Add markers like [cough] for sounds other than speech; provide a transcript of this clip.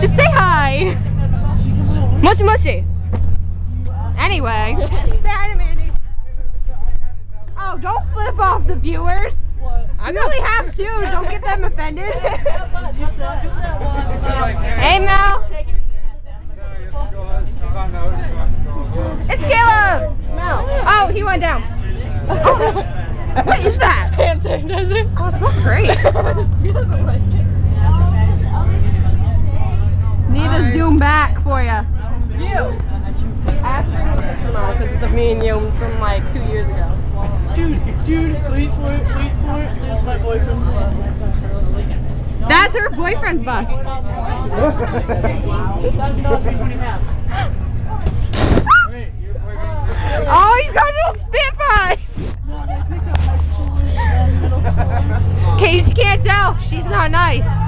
Just say hi. Mushy mushy. Anyway, say hi to Mandy. Oh, don't flip off the viewers. I really have two. Don't get them offended. [laughs] hey Mel. It's Caleb. Mel. Oh, he went down. What is that? Hand sanitizer. Oh, it smells great. [laughs] Need to zoom back for you. You. I have to remove this smell because it's of me and you from like two years ago. Dude, dude, wait for it, wait for it. There's my boyfriend's bus. That's her boyfriend's bus. [laughs] [laughs] can't. She's not nice.